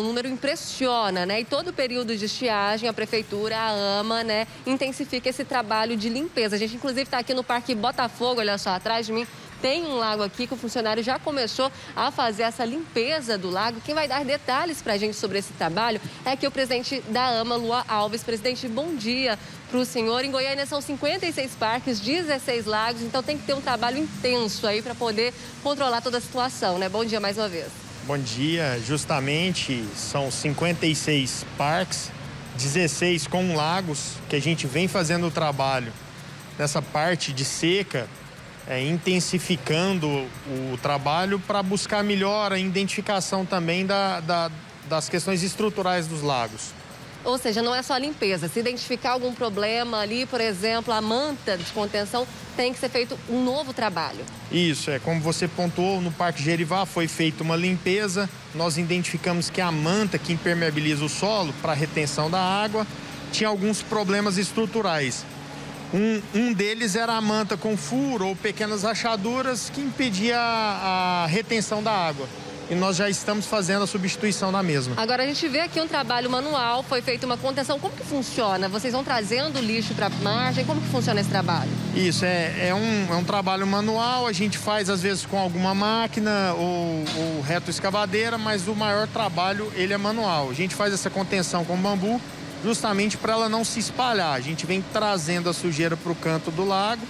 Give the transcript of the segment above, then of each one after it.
O número impressiona, né? E todo período de estiagem, a prefeitura, a AMA, né, intensifica esse trabalho de limpeza. A gente, inclusive, está aqui no Parque Botafogo, olha só, atrás de mim. Tem um lago aqui que o funcionário já começou a fazer essa limpeza do lago. Quem vai dar detalhes para a gente sobre esse trabalho é aqui o presidente da AMA, Lua Alves. Presidente, bom dia para o senhor. Em Goiânia são 56 parques, 16 lagos, então tem que ter um trabalho intenso aí para poder controlar toda a situação, né? Bom dia mais uma vez. Bom dia. Justamente são 56 parques, 16 com lagos, que a gente vem fazendo o trabalho nessa parte de seca, é, intensificando o trabalho para buscar melhor a identificação também da, da, das questões estruturais dos lagos. Ou seja, não é só a limpeza. Se identificar algum problema ali, por exemplo, a manta de contenção, tem que ser feito um novo trabalho. Isso, é como você pontuou, no Parque Gerivá foi feita uma limpeza. Nós identificamos que a manta que impermeabiliza o solo para retenção da água tinha alguns problemas estruturais. Um, um, deles era a manta com furo ou pequenas rachaduras que impedia a, a retenção da água e nós já estamos fazendo a substituição da mesma. Agora a gente vê aqui um trabalho manual, foi feita uma contenção. Como que funciona? Vocês vão trazendo lixo para a margem? Como que funciona esse trabalho? Isso, é, é, um, é um trabalho manual, a gente faz às vezes com alguma máquina ou, ou reto escavadeira, mas o maior trabalho ele é manual. A gente faz essa contenção com bambu justamente para ela não se espalhar. A gente vem trazendo a sujeira para o canto do lago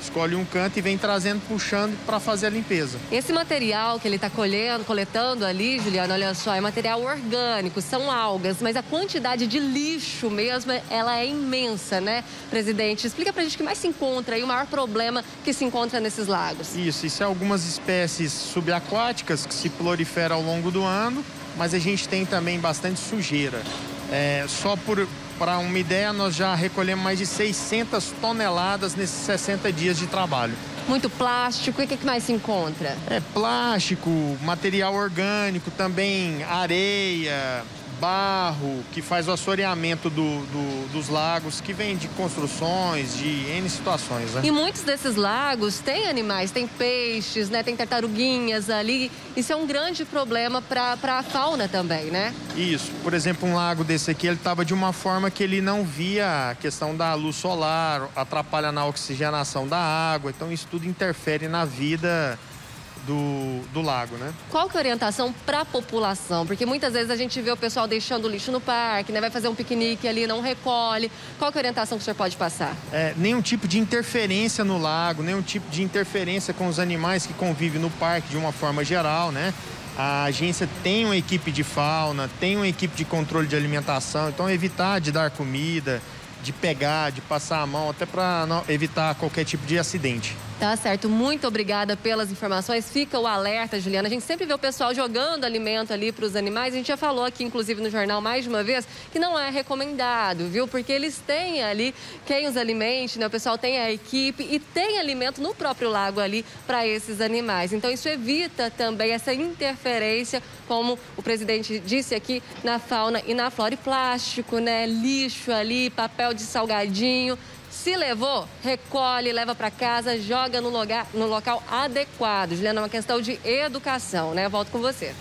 escolhe um canto e vem trazendo, puxando para fazer a limpeza. Esse material que ele está colhendo, coletando ali, Juliana, olha só, é material orgânico, são algas, mas a quantidade de lixo mesmo, ela é imensa, né, presidente? Explica para a gente o que mais se encontra e o maior problema que se encontra nesses lagos. Isso, isso é algumas espécies subaquáticas que se proliferam ao longo do ano, mas a gente tem também bastante sujeira. É, só por para uma ideia, nós já recolhemos mais de 600 toneladas nesses 60 dias de trabalho. Muito plástico, e o que mais se encontra? É plástico, material orgânico, também areia, barro, que faz o assoreamento do, do, dos lagos, que vem de construções, de N situações. Né? E muitos desses lagos têm animais, tem peixes, né? tem tartaruguinhas ali. Isso é um grande problema para a fauna também, né? Isso. Por exemplo, um lago desse aqui, ele estava de uma forma que ele não via a questão da luz solar, atrapalha na oxigenação da água. Então, isso tudo interfere na vida do, do lago, né? Qual que é a orientação para a população? Porque muitas vezes a gente vê o pessoal deixando lixo no parque, né? Vai fazer um piquenique ali, não recolhe. Qual que é a orientação que o senhor pode passar? É, nenhum tipo de interferência no lago, nenhum tipo de interferência com os animais que convivem no parque de uma forma geral, né? A agência tem uma equipe de fauna, tem uma equipe de controle de alimentação, então evitar de dar comida, de pegar, de passar a mão, até para evitar qualquer tipo de acidente. Tá certo, muito obrigada pelas informações. Fica o alerta, Juliana. A gente sempre vê o pessoal jogando alimento ali para os animais. A gente já falou aqui, inclusive, no jornal mais de uma vez, que não é recomendado, viu? Porque eles têm ali quem os alimente, né? O pessoal tem a equipe e tem alimento no próprio lago ali para esses animais. Então, isso evita também essa interferência, como o presidente disse aqui, na fauna e na flora. E plástico, né? Lixo ali, papel de salgadinho. Se levou, recolhe, leva para casa, joga no, lugar, no local adequado. Juliana, é uma questão de educação, né? volto com você.